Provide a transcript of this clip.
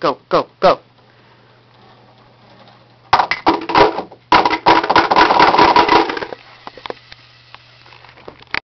Go, go, go.